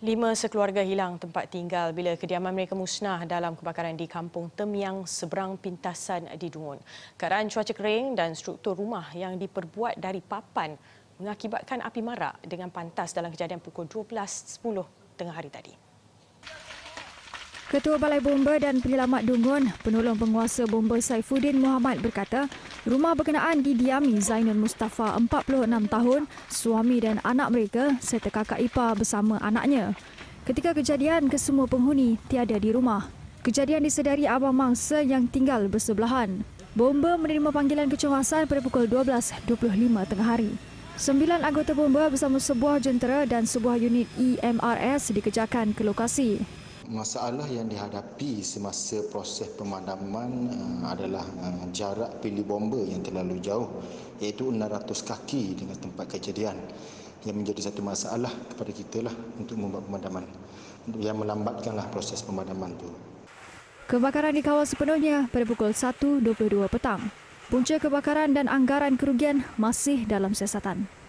Lima sekeluarga hilang tempat tinggal bila kediaman mereka musnah dalam kebakaran di kampung Temiang seberang pintasan di Dungun. Keadaan cuaca kering dan struktur rumah yang diperbuat dari papan mengakibatkan api marak dengan pantas dalam kejadian pukul 12.10 tengah hari tadi. Ketua Balai Bomba dan Penyelamat Dungun, penolong penguasa bomba Saifuddin Muhammad berkata, rumah berkenaan didiami Zainul Mustafa 46 tahun, suami dan anak mereka serta kakak ipar bersama anaknya. Ketika kejadian, kesemua penghuni tiada di rumah. Kejadian disedari abang mangsa yang tinggal bersebelahan. Bomba menerima panggilan kecemasan pada pukul 12.25 tengah hari. Sembilan anggota bomba bersama sebuah jentera dan sebuah unit EMRS dikejarkan ke lokasi masalah yang dihadapi semasa proses pemadaman uh, adalah uh, jarak pilih bomba yang terlalu jauh iaitu 600 kaki dengan tempat kejadian yang menjadi satu masalah kepada kita lah untuk membuat pemadaman yang melambatkanlah proses pemadaman itu. Kebakaran dikawal sepenuhnya pada pukul 1.22 petang. Punca kebakaran dan anggaran kerugian masih dalam siasatan.